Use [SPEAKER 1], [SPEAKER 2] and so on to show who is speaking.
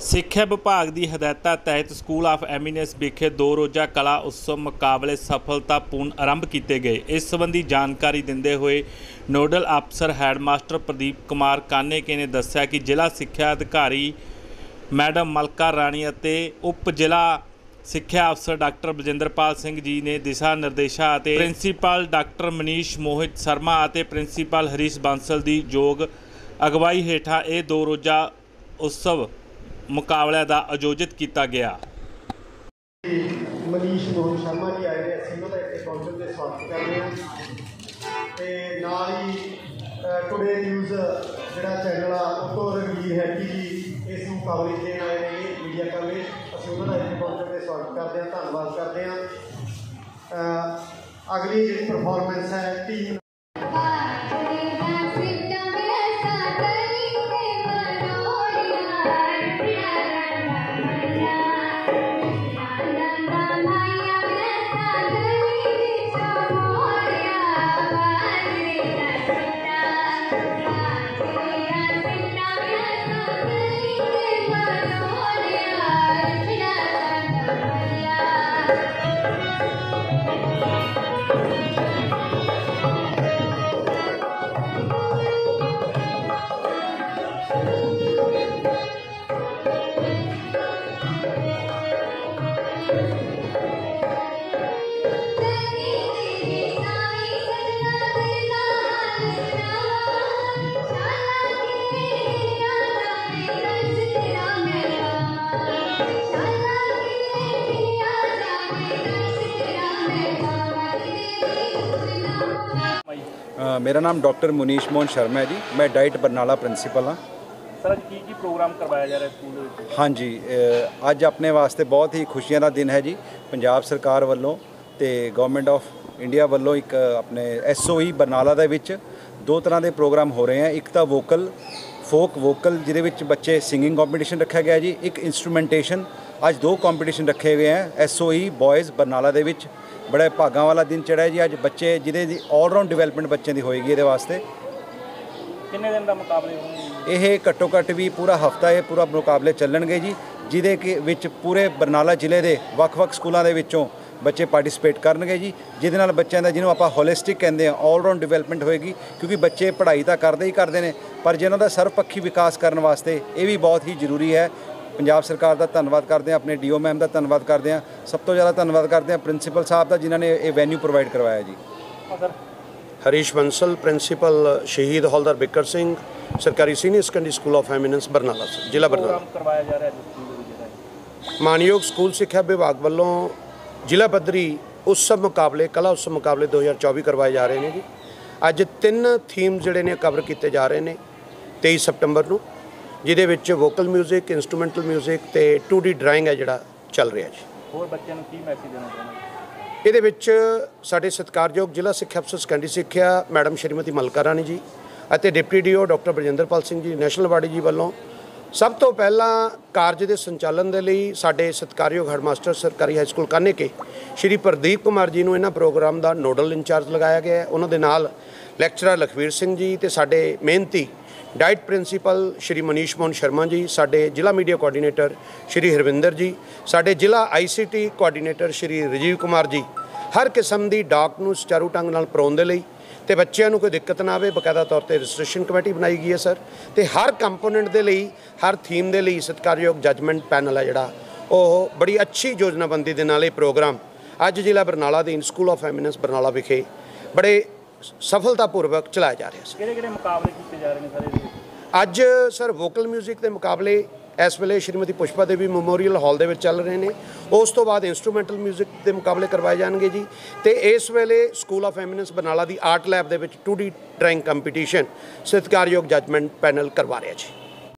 [SPEAKER 1] ਸਿੱਖਿਆ ਵਿਭਾਗ ਦੀ ਹਦਾਇਤਾਂ ਤਹਿਤ ਸਕੂਲ ਆਫ ਐਮੀਨੈਂਸ ਵਿਖੇ ਦੋ ਰੋਜ਼ਾ ਕਲਾ ਉਤਸਵ ਮੁਕਾਬਲੇ ਸਫਲਤਾਪੂਰਨ ਆਰੰਭ ਕੀਤੇ ਗਏ। ਇਸ ਸੰਬੰਧੀ ਜਾਣਕਾਰੀ ਦਿੰਦੇ ਹੋਏ ਨੋਡਲ ਅਫਸਰ ਹੈਡਮਾਸਟਰ ਪ੍ਰਦੀਪ ਕੁਮਾਰ ਕਾਨੇਕੇ ਨੇ ਦੱਸਿਆ ਕਿ ਜ਼ਿਲ੍ਹਾ ਸਿੱਖਿਆ ਅਧਿਕਾਰੀ ਮੈਡਮ ਮਲਕਾ ਰਾਣੀ ਅਤੇ ਉਪ ਜ਼ਿਲ੍ਹਾ ਸਿੱਖਿਆ ਅਫਸਰ ਡਾਕਟਰ ਬਜਿੰਦਰਪਾਲ ਸਿੰਘ ਜੀ ਨੇ ਦਿਸ਼ਾ ਨਿਰਦੇਸ਼ਾਂ ਅਤੇ ਪ੍ਰਿੰਸੀਪਲ ਡਾਕਟਰ ਮਨੀਸ਼ ਮੋਹਿਤ ਸ਼ਰਮਾ ਅਤੇ ਪ੍ਰਿੰਸੀਪਲ ਹਰੀਸ਼ ਬਾਂਸਲ ਦੀ ਯੋਗ ਅਗਵਾਈ ਹੇਠਾਂ ਇਹ ਦੋ ਰੋਜ਼ਾ ਉਤਸਵ ਮੁਕਾਬਲਿਆਂ ਦਾ ਆਯੋਜਿਤ ਕੀਤਾ ਗਿਆ।
[SPEAKER 2] ਮਨੀਸ਼ ਮੋਹਨ ਸ਼ਰਮਾ ਜੀ ਆਏ ਨੇ, ਅਸੀਂ ਉਹਨਾਂ ਦਾ ਇੱਥੇ ਪਹੁੰਚਣ ਤੇ ਸਵਾਗਤ ਕਰਦੇ ਹਾਂ। ਤੇ ਨਾਲ ਹੀ ਟੁਡੇ ਨਿਊਜ਼ ਜਿਹੜਾ ਚੈਨਲ ਆ, ਉਹ ਤੋਂ ਰਣਵੀਰ ਹੈਪੀ ਜੀ, ਇਸ ਨੂੰ ਕਵਰੇਜ ਦੇਣ ਆਏ ਨੇ ਮੀਡੀਆ ਕਵਰੇਜ ਅਸੀਂ ਉਹਨਾਂ ਦਾ ਇੱਥੇ ਪਹੁੰਚਣ ਤੇ ਸਵਾਗਤ ਕਰਦੇ ਹਾਂ, ਧੰਨਵਾਦ ਕਰਦੇ ਹਾਂ। ਅਗਲੀ ਜਿਹੜੀ ਪਰਫਾਰਮੈਂਸ ਹੈ ਟੀਮ
[SPEAKER 3] ਮੇਰਾ ਨਾਮ ਡਾਕਟਰ ਮੁਨੀਸ਼ ਮੋਹਨ ਸ਼ਰਮਾ ਹੈ ਜੀ ਮੈਂ ਡਾਈਟ ਬਰਨਾਲਾ ਪ੍ਰਿੰਸੀਪਲ ਹਾਂ
[SPEAKER 1] ਸਰ ਅੱਜ ਕੀ ਕੀ ਪ੍ਰੋਗਰਾਮ ਕਰਵਾਇਆ ਜਾ ਰਿਹਾ ਸਕੂਲ ਦੇ ਵਿੱਚ?
[SPEAKER 3] ਹਾਂਜੀ ਅੱਜ ਆਪਣੇ ਵਾਸਤੇ ਬਹੁਤ ਹੀ ਖੁਸ਼ੀਆਂ ਦਾ ਦਿਨ ਹੈ ਜੀ ਪੰਜਾਬ ਸਰਕਾਰ ਵੱਲੋਂ ਤੇ ਗਵਰਨਮੈਂਟ ਆਫ ਇੰਡੀਆ ਵੱਲੋਂ ਇੱਕ ਆਪਣੇ ਐਸਓਈ ਬਰਨਾਲਾ ਦੇ ਵਿੱਚ ਦੋ ਤਰ੍ਹਾਂ ਦੇ ਪ੍ਰੋਗਰਾਮ ਹੋ ਰਹੇ ਆ। ਇੱਕ ਤਾਂ ਵੋਕਲ ਫੋਕ ਵੋਕਲ ਜਿਹਦੇ ਵਿੱਚ ਬੱਚੇ ਸਿੰਗਿੰਗ ਕੰਪੀਟੀਸ਼ਨ ਰੱਖਿਆ ਗਿਆ ਜੀ। ਇੱਕ ਇਨਸਟਰੂਮੈਂਟੇਸ਼ਨ ਅੱਜ ਦੋ ਕੰਪੀਟੀਸ਼ਨ ਰੱਖੇ ਗਏ ਆ ਐਸਓਈ ਬॉयਜ਼ ਬਰਨਾਲਾ ਦੇ ਵਿੱਚ। ਬੜਾ ਭਾਗਾਂ ਵਾਲਾ ਦਿਨ ਚੜ੍ਹਿਆ ਜੀ ਅੱਜ। ਬੱਚੇ ਜਿਹਦੇ ਦੀ ਆਲ ਰਾਊਂਡ ਡਿਵੈਲਪਮੈਂਟ ਬੱਚਿਆਂ ਦੀ ਹੋਏਗੀ ਇਹਦੇ ਵਾਸਤੇ।
[SPEAKER 1] ਕਿੰਨੇ ਦਿਨ ਦਾ ਮੁਕਾਬਲੇ ਹੋਣਗੇ
[SPEAKER 3] ਇਹ ਘੱਟੋ ਘੱਟ ਵੀ ਪੂਰਾ ਹਫਤਾ ਇਹ ਪੂਰਾ ਮੁਕਾਬਲੇ ਚੱਲਣਗੇ ਜੀ, ਜਿਹਦੇ ਕਿ ਵਿੱਚ ਪੂਰੇ ਬਰਨਾਲਾ ਜ਼ਿਲ੍ਹੇ ਦੇ ਵੱਖ-ਵੱਖ ਸਕੂਲਾਂ ਦੇ ਵਿੱਚੋਂ ਬੱਚੇ ਪਾਰਟਿਸਿਪੇਟ ਕਰਨਗੇ ਜੀ, ਜਿਹਦੇ ਨਾਲ ਬੱਚਿਆਂ ਦਾ ਜਿਹਨੂੰ ਆਪਾਂ ਹੋਲਿਸਟਿਕ ਕਹਿੰਦੇ ਆ ਆਲ ਰਾਊਂਡ ਡਿਵੈਲਪਮੈਂਟ ਹੋਏਗੀ, ਕਿਉਂਕਿ ਬੱਚੇ ਪੜ੍ਹਾਈ ਤਾਂ ਕਰਦੇ ਹੀ ਕਰਦੇ ਨੇ, ਪਰ ਜਿਹਨਾਂ ਦਾ ਸਰਵਪੱਖੀ ਵਿਕਾਸ ਕਰਨ ਵਾਸਤੇ ਇਹ ਵੀ ਬਹੁਤ ਹੀ ਜ਼ਰੂਰੀ ਹੈ। ਪੰਜਾਬ ਸਰਕਾਰ ਦਾ ਧੰਨਵਾਦ ਕਰਦੇ ਹਾਂ, ਆਪਣੇ ਡੀਓ ਮੈਮ ਦਾ ਧੰਨਵਾਦ ਕਰਦੇ ਹਾਂ, ਸਭ ਤੋਂ ਜ਼ਿਆਦਾ ਧੰਨਵਾਦ ਕਰਦੇ ਹਾਂ ਪ੍ਰਿੰਸੀਪਲ ਸਾਹਿਬ ਦਾ, ਜਿਨ੍ਹਾਂ ਨੇ ਇਹ ਵੈਨਿਊ ਪ੍ਰੋਵਾਈਡ ਕਰਵਾਇਆ ਜੀ।
[SPEAKER 4] ਹਰੀਸ਼ ਬੰਸਲ, ਪ੍ਰਿੰਸੀਪਲ ਸ਼ਹੀਦ ਹੌਲਦਾਰ ਬਿੱਕਰ ਸਿੰਘ ਸਰਕਾਰੀ senior secondary school of eminence Barnala ਜ਼ਿਲ੍ਹਾ ਬਰਨਾਲਾ
[SPEAKER 1] ਪ੍ਰੋਗਰਾਮ ਕਰਵਾਇਆ ਜਾ ਰਿਹਾ ਜੀ ਸਕੂਲ ਦੇ ਵਿੱਚ ਜਿਹੜਾ
[SPEAKER 4] ਮਾਨਯੋਗ ਸਕੂਲ ਸਿੱਖਿਆ ਵਿਭਾਗ ਵੱਲੋਂ ਜ਼ਿਲ੍ਹਾ ਪੱਧਰੀ ਉਤਸਵ ਮੁਕਾਬਲੇ ਕਲਾ ਉਤਸਵ ਮੁਕਾਬਲੇ 2024 ਕਰਵਾਏ ਜਾ ਰਹੇ ਨੇ ਜੀ ਅੱਜ ਤਿੰਨ ਥੀਮ ਜਿਹੜੇ ਨੇ ਕਵਰ ਕੀਤੇ ਜਾ ਰਹੇ ਨੇ 23 ਸਤੰਬਰ ਨੂੰ ਜਿਹਦੇ ਵਿੱਚ ਵੋਕਲ 뮤직 ਇਨਸਟਰੂਮੈਂਟਲ 뮤직 ਤੇ 2D ਡਰਾਇੰਗ ਹੈ ਜਿਹੜਾ ਚੱਲ ਰਿਹਾ ਜੀ
[SPEAKER 1] ਹੋਰ ਬੱਚਿਆਂ ਨੂੰ ਕੀ ਮੈਸੇਜ ਦੇਣਾ ਚਾਹੁੰਦੇ
[SPEAKER 4] ਇਹਦੇ ਵਿੱਚ ਸਾਡੇ ਸਤਿਕਾਰਯੋਗ ਜ਼ਿਲ੍ਹਾ ਸਿੱਖਿਆ ਅਫਸਰ ਸੈਕੰਡਰੀ ਸਿੱਖਿਆ ਮੈਡਮ ਸ਼੍ਰੀਮਤੀ ਮਲਕਾ ਰਾਣੀ ਜੀ ਅਤੇ deputy DEO doctor Barjinderpal Singh ji, national awardee ਜੀ ਵੱਲੋਂ ਸਭ ਤੋਂ ਪਹਿਲਾਂ ਕਾਰਜ ਦੇ ਸੰਚਾਲਨ ਦੇ ਲਈ ਸਾਡੇ ਸਤਿਕਾਰਯੋਗ ਹੈਡਮਾਸਟਰ ਸਰਕਾਰੀ ਹਾਈ ਸਕੂਲ ਕਾਨੇਕੇ, ਸ਼੍ਰੀ ਪ੍ਰਦੀਪ ਕੁਮਾਰ ਜੀ ਨੂੰ ਇਹਨਾਂ ਪ੍ਰੋਗਰਾਮ ਦਾ ਨੋਡਲ ਇੰਚਾਰਜ ਲਗਾਇਆ ਗਿਆ ਹੈ। ਉਹਨਾਂ ਦੇ ਨਾਲ ਲੈਕਚਰਰ ਲਖਵੀਰ ਸਿੰਘ ਜੀ ਤੇ ਸਾਡੇ ਮਿਹਨਤੀ ਡਾਈਟ ਪ੍ਰਿੰਸੀਪਲ ਸ਼੍ਰੀ ਮਨੀਸ਼ ਮੋਹਨ ਸ਼ਰਮਾ ਜੀ, ਸਾਡੇ ਜ਼ਿਲ੍ਹਾ ਮੀਡੀਆ ਕੋਆਰਡੀਨੇਟਰ ਸ਼੍ਰੀ ਹਰਵਿੰਦਰ ਜੀ, ਸਾਡੇ ਜ਼ਿਲ੍ਹਾ ਆਈਸੀਟੀ ਕੋਆਰਡੀਨੇਟਰ ਸ਼੍ਰੀ ਰਜੀਵ ਕੁਮਾਰ ਜੀ, ਹਰ ਕਿਸਮ ਦੀ ਡਾਕ ਨੂੰ ਸੁਚਾਰੂ ਢੰਗ ਨਾਲ ਪਰੋਣ ਦੇ ਲਈ ਤੇ ਬੱਚਿਆਂ ਨੂੰ ਕੋਈ ਦਿੱਕਤ ਨਾ ਆਵੇ ਬਕਾਇਦਾ ਤੌਰ ਤੇ ਰਜਿਸਟ੍ਰੇਸ਼ਨ ਕਮੇਟੀ ਬਣਾਈ ਗਈ ਹੈ ਸਰ। ਤੇ ਹਰ ਕੰਪੋਨੈਂਟ ਦੇ ਲਈ ਹਰ ਥੀਮ ਦੇ ਲਈ ਸਤਿਕਾਰਯੋਗ ਜੱਜਮੈਂਟ ਪੈਨਲ ਹੈ ਜਿਹੜਾ। ਉਹ ਬੜੀ ਅੱਛੀ ਯੋਜਨਾਬੰਦੀ ਦੇ ਨਾਲ ਇਹ ਪ੍ਰੋਗਰਾਮ ਅੱਜ ਜ਼ਿਲ੍ਹਾ ਬਰਨਾਲਾ ਦੇ ਸਕੂਲ ਆਫ ਐਮੀਨੈਂਸ ਬਰਨਾਲਾ ਵਿਖੇ ਬੜੇ ਸਫਲਤਾਪੂਰਵਕ ਚਲਾਇਆ ਜਾ ਰਿਹਾ ਸੀ
[SPEAKER 1] ਕਿਹੜੇ ਕਿਹੜੇ ਮੁਕਾਬਲੇ ਕੀਤੇ ਜਾ ਰਹੇ ਨੇ ਸਾਰੇ
[SPEAKER 4] ਅੱਜ ਸਰ ਵੋਕਲ 뮤직 ਦੇ ਮੁਕਾਬਲੇ ਇਸ ਵੇਲੇ ਸ਼੍ਰੀਮਤੀ ਪੁਸ਼ਪਾ ਦੇਵੀ ਮੈਮੋਰੀਅਲ ਹਾਲ ਦੇ ਵਿੱਚ ਚੱਲ ਰਹੇ ਨੇ। ਉਸ ਤੋਂ ਬਾਅਦ ਇਨਸਟਰੂਮੈਂਟਲ 뮤직 ਦੇ ਮੁਕਾਬਲੇ ਕਰਵਾਏ ਜਾਣਗੇ ਜੀ। ਤੇ ਇਸ ਵੇਲੇ ਸਕੂਲ ਆਫ ਐਮੀਨੈਂਸ ਬਰਨਾਲਾ ਦੀ ਆਰਟ ਲੈਬ ਦੇ ਵਿੱਚ 2D ਡਰਾਇੰਗ ਕੰਪੀਟੀਸ਼ਨ ਸਤਿਕਾਰਯੋਗ ਜੱਜਮੈਂਟ ਪੈਨਲ ਕਰਵਾ ਰਿਹਾ ਜੀ।